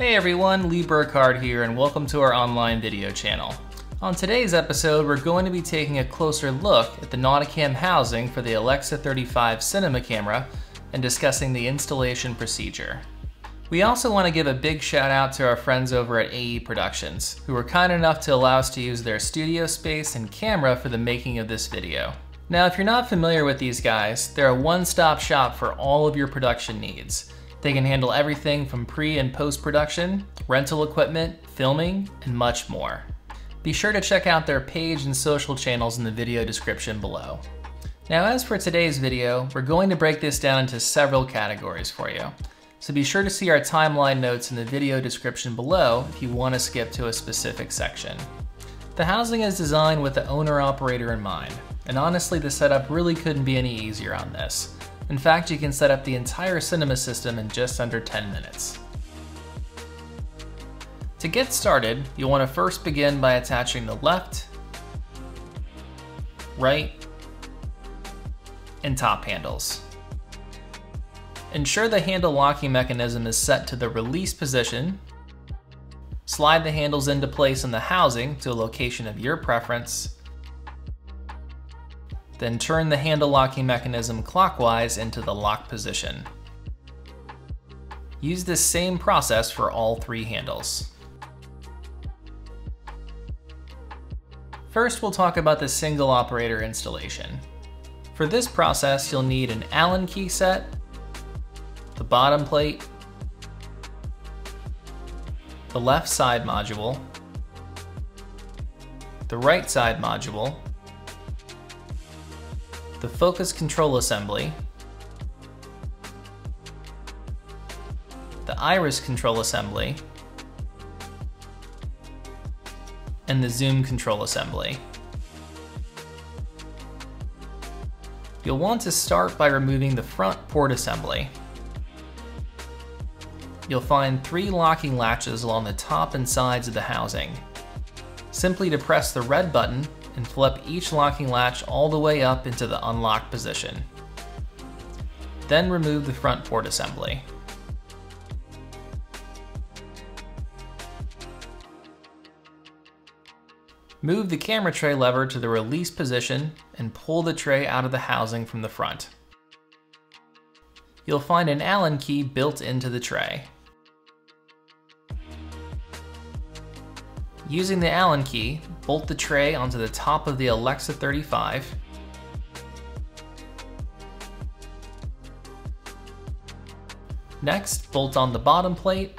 Hey everyone, Lee Burkhardt here and welcome to our online video channel. On today's episode, we're going to be taking a closer look at the Nauticam housing for the Alexa 35 cinema camera and discussing the installation procedure. We also want to give a big shout out to our friends over at AE Productions, who were kind enough to allow us to use their studio space and camera for the making of this video. Now, if you're not familiar with these guys, they're a one-stop shop for all of your production needs. They can handle everything from pre and post-production, rental equipment, filming, and much more. Be sure to check out their page and social channels in the video description below. Now as for today's video, we're going to break this down into several categories for you so be sure to see our timeline notes in the video description below if you want to skip to a specific section. The housing is designed with the owner-operator in mind, and honestly the setup really couldn't be any easier on this. In fact, you can set up the entire cinema system in just under 10 minutes. To get started, you'll want to first begin by attaching the left, right, and top handles. Ensure the handle locking mechanism is set to the release position. Slide the handles into place in the housing to a location of your preference. Then turn the handle locking mechanism clockwise into the lock position. Use this same process for all three handles. First, we'll talk about the single operator installation. For this process, you'll need an Allen key set, the bottom plate, the left side module, the right side module, the focus control assembly, the iris control assembly, and the zoom control assembly. You'll want to start by removing the front port assembly you'll find three locking latches along the top and sides of the housing. Simply depress the red button and flip each locking latch all the way up into the unlock position. Then remove the front port assembly. Move the camera tray lever to the release position and pull the tray out of the housing from the front. You'll find an Allen key built into the tray. Using the Allen key, bolt the tray onto the top of the Alexa 35. Next, bolt on the bottom plate.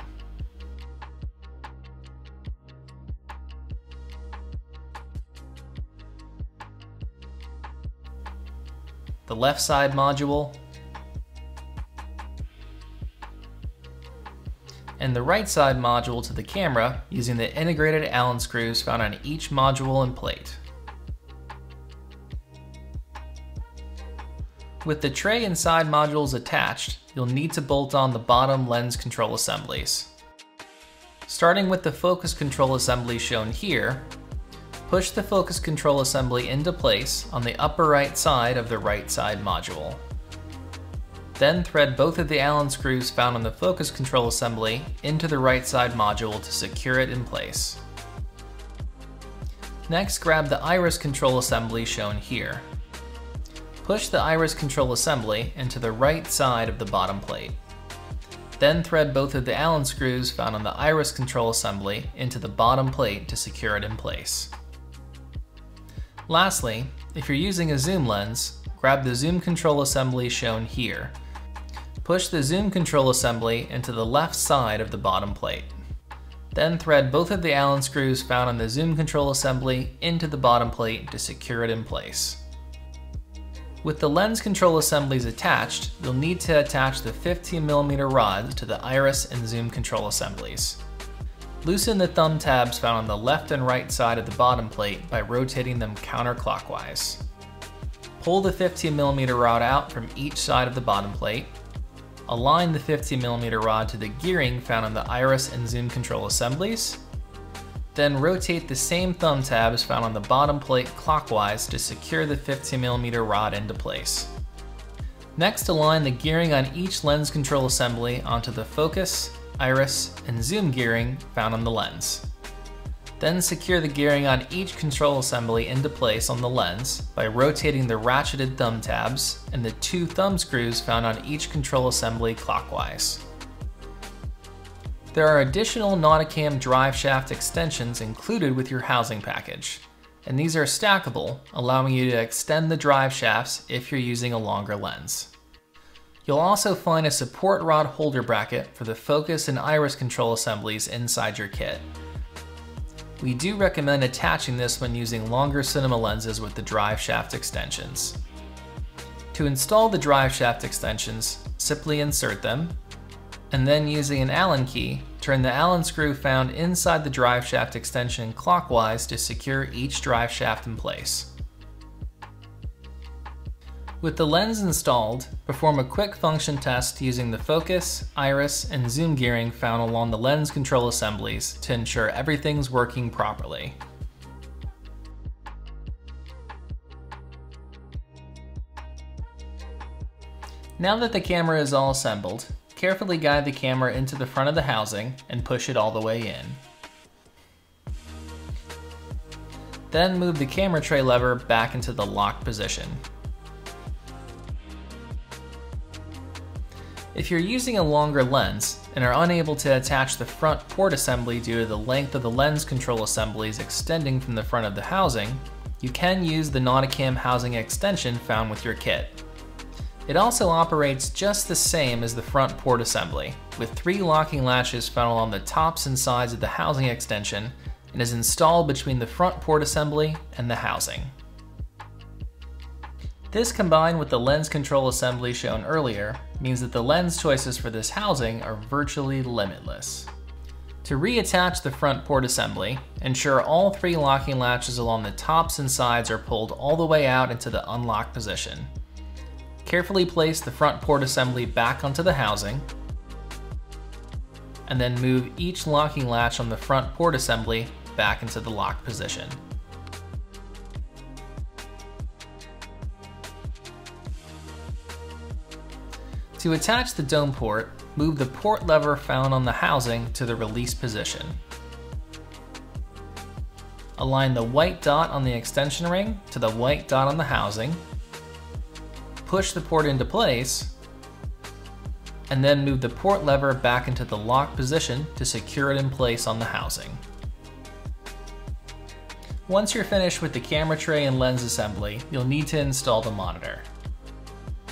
The left side module, and the right side module to the camera using the integrated Allen screws found on each module and plate. With the tray and side modules attached, you'll need to bolt on the bottom lens control assemblies. Starting with the focus control assembly shown here, push the focus control assembly into place on the upper right side of the right side module. Then thread both of the Allen screws found on the focus control assembly into the right side module to secure it in place. Next, grab the iris control assembly shown here. Push the iris control assembly into the right side of the bottom plate. Then thread both of the Allen screws found on the iris control assembly into the bottom plate to secure it in place. Lastly, if you're using a zoom lens, grab the zoom control assembly shown here Push the zoom control assembly into the left side of the bottom plate. Then thread both of the Allen screws found on the zoom control assembly into the bottom plate to secure it in place. With the lens control assemblies attached, you'll need to attach the 15mm rod to the iris and zoom control assemblies. Loosen the thumb tabs found on the left and right side of the bottom plate by rotating them counterclockwise. Pull the 15mm rod out from each side of the bottom plate, align the 50mm rod to the gearing found on the iris and zoom control assemblies, then rotate the same thumb tabs found on the bottom plate clockwise to secure the 50mm rod into place. Next, align the gearing on each lens control assembly onto the focus, iris, and zoom gearing found on the lens. Then secure the gearing on each control assembly into place on the lens by rotating the ratcheted thumb tabs and the two thumb screws found on each control assembly clockwise. There are additional Nauticam drive shaft extensions included with your housing package, and these are stackable, allowing you to extend the drive shafts if you're using a longer lens. You'll also find a support rod holder bracket for the focus and iris control assemblies inside your kit. We do recommend attaching this when using longer cinema lenses with the drive shaft extensions. To install the drive shaft extensions, simply insert them, and then using an Allen key, turn the Allen screw found inside the drive shaft extension clockwise to secure each drive shaft in place. With the lens installed, perform a quick function test using the focus, iris, and zoom gearing found along the lens control assemblies to ensure everything's working properly. Now that the camera is all assembled, carefully guide the camera into the front of the housing and push it all the way in. Then move the camera tray lever back into the locked position. You're using a longer lens and are unable to attach the front port assembly due to the length of the lens control assemblies extending from the front of the housing, you can use the Nauticam housing extension found with your kit. It also operates just the same as the front port assembly, with three locking latches found along the tops and sides of the housing extension and is installed between the front port assembly and the housing. This combined with the lens control assembly shown earlier means that the lens choices for this housing are virtually limitless. To reattach the front port assembly, ensure all three locking latches along the tops and sides are pulled all the way out into the unlock position. Carefully place the front port assembly back onto the housing, and then move each locking latch on the front port assembly back into the lock position. To attach the dome port, move the port lever found on the housing to the release position. Align the white dot on the extension ring to the white dot on the housing. Push the port into place, and then move the port lever back into the lock position to secure it in place on the housing. Once you're finished with the camera tray and lens assembly, you'll need to install the monitor.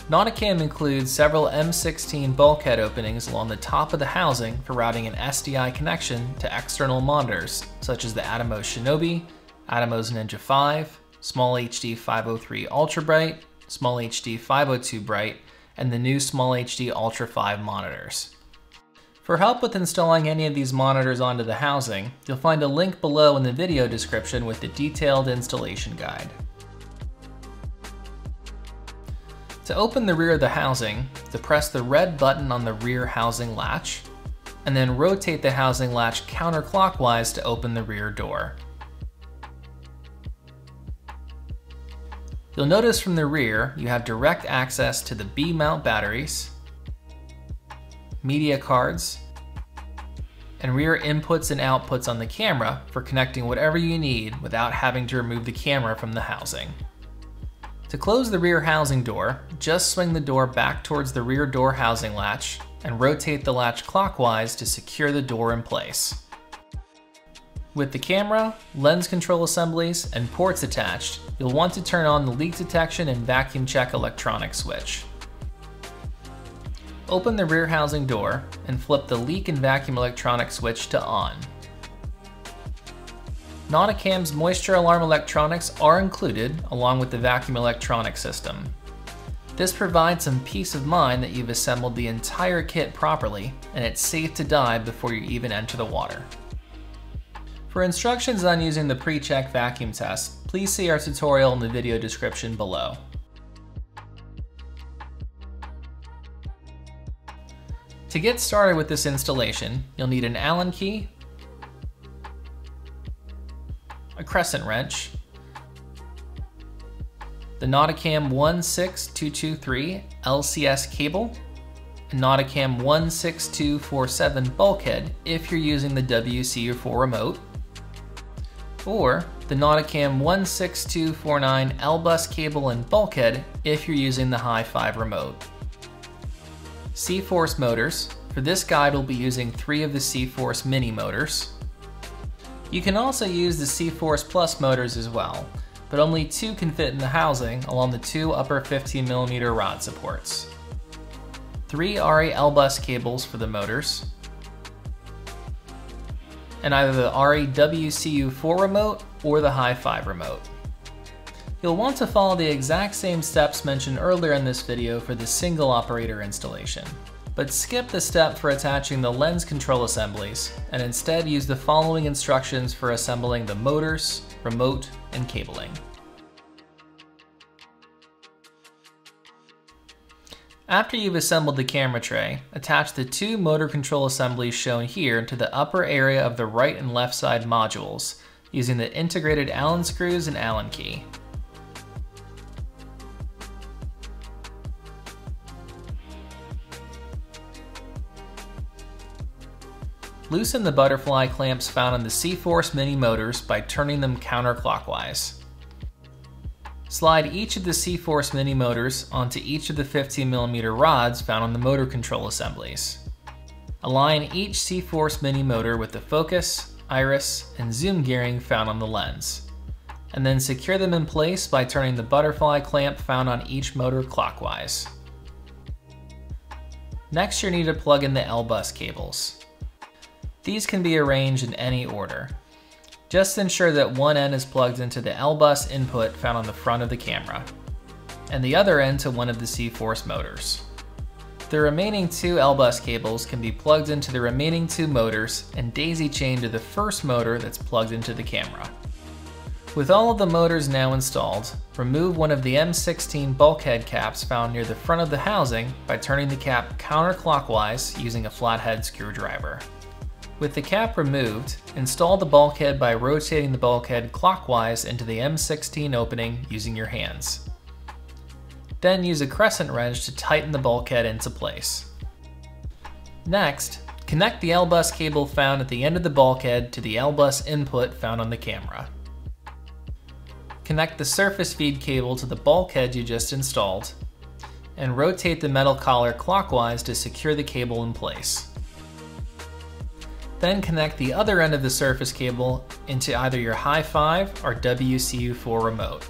Nauticam includes several M16 bulkhead openings along the top of the housing for routing an SDI connection to external monitors, such as the Atomos Shinobi, Atomos Ninja 5, Small HD 503 Ultra Bright, Small HD 502 Bright, and the new Small HD Ultra 5 monitors. For help with installing any of these monitors onto the housing, you'll find a link below in the video description with the detailed installation guide. To open the rear of the housing, depress the red button on the rear housing latch, and then rotate the housing latch counterclockwise to open the rear door. You'll notice from the rear, you have direct access to the B-mount batteries, media cards, and rear inputs and outputs on the camera for connecting whatever you need without having to remove the camera from the housing. To close the rear housing door, just swing the door back towards the rear door housing latch and rotate the latch clockwise to secure the door in place. With the camera, lens control assemblies, and ports attached, you'll want to turn on the leak detection and vacuum check electronic switch. Open the rear housing door and flip the leak and vacuum electronic switch to on. Nauticam's moisture alarm electronics are included along with the vacuum electronic system. This provides some peace of mind that you've assembled the entire kit properly and it's safe to dive before you even enter the water. For instructions on using the pre-check vacuum test, please see our tutorial in the video description below. To get started with this installation, you'll need an Allen key, crescent wrench, the Nauticam 16223 LCS cable, a Nauticam 16247 bulkhead if you're using the WCU4 remote, or the Nauticam 16249 L-bus cable and bulkhead if you're using the Hi-5 remote. C-Force motors. For this guide we'll be using three of the C-Force mini motors. You can also use the C-Force Plus motors as well, but only two can fit in the housing along the two upper 15mm rod supports. Three ARRI L-bus cables for the motors, and either the ARRI WCU4 remote or the Hi-5 remote. You'll want to follow the exact same steps mentioned earlier in this video for the single operator installation but skip the step for attaching the lens control assemblies and instead use the following instructions for assembling the motors, remote, and cabling. After you've assembled the camera tray, attach the two motor control assemblies shown here to the upper area of the right and left side modules using the integrated Allen screws and Allen key. Loosen the butterfly clamps found on the C-Force mini motors by turning them counterclockwise. Slide each of the C-Force mini motors onto each of the 15mm rods found on the motor control assemblies. Align each C-Force mini motor with the focus, iris, and zoom gearing found on the lens. And then secure them in place by turning the butterfly clamp found on each motor clockwise. Next you'll need to plug in the L-bus cables. These can be arranged in any order. Just ensure that one end is plugged into the L-bus input found on the front of the camera, and the other end to one of the C-Force motors. The remaining two L-bus cables can be plugged into the remaining two motors and daisy chained to the first motor that's plugged into the camera. With all of the motors now installed, remove one of the M16 bulkhead caps found near the front of the housing by turning the cap counterclockwise using a flathead screwdriver. With the cap removed, install the bulkhead by rotating the bulkhead clockwise into the M16 opening using your hands. Then use a crescent wrench to tighten the bulkhead into place. Next, connect the L-bus cable found at the end of the bulkhead to the L-bus input found on the camera. Connect the surface feed cable to the bulkhead you just installed, and rotate the metal collar clockwise to secure the cable in place. Then connect the other end of the surface cable into either your Hi-5 or WCU4 remote.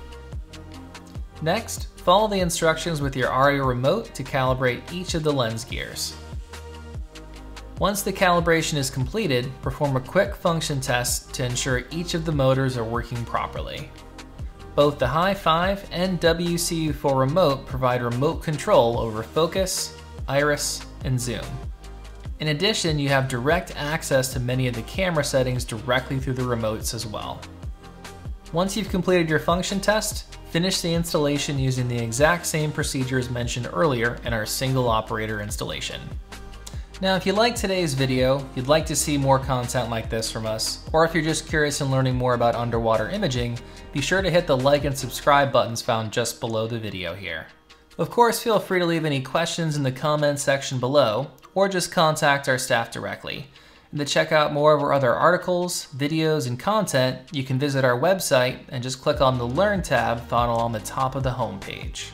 Next, follow the instructions with your ARRI remote to calibrate each of the lens gears. Once the calibration is completed, perform a quick function test to ensure each of the motors are working properly. Both the Hi-5 and WCU4 remote provide remote control over focus, iris, and zoom. In addition, you have direct access to many of the camera settings directly through the remotes as well. Once you've completed your function test, finish the installation using the exact same procedures mentioned earlier in our single operator installation. Now, if you liked today's video, you'd like to see more content like this from us, or if you're just curious in learning more about underwater imaging, be sure to hit the like and subscribe buttons found just below the video here. Of course, feel free to leave any questions in the comments section below, or just contact our staff directly. And to check out more of our other articles, videos, and content, you can visit our website and just click on the Learn tab found along the top of the homepage.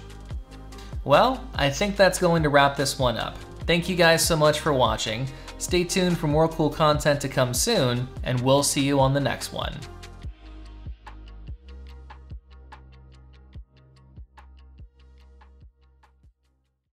Well, I think that's going to wrap this one up. Thank you guys so much for watching. Stay tuned for more cool content to come soon, and we'll see you on the next one.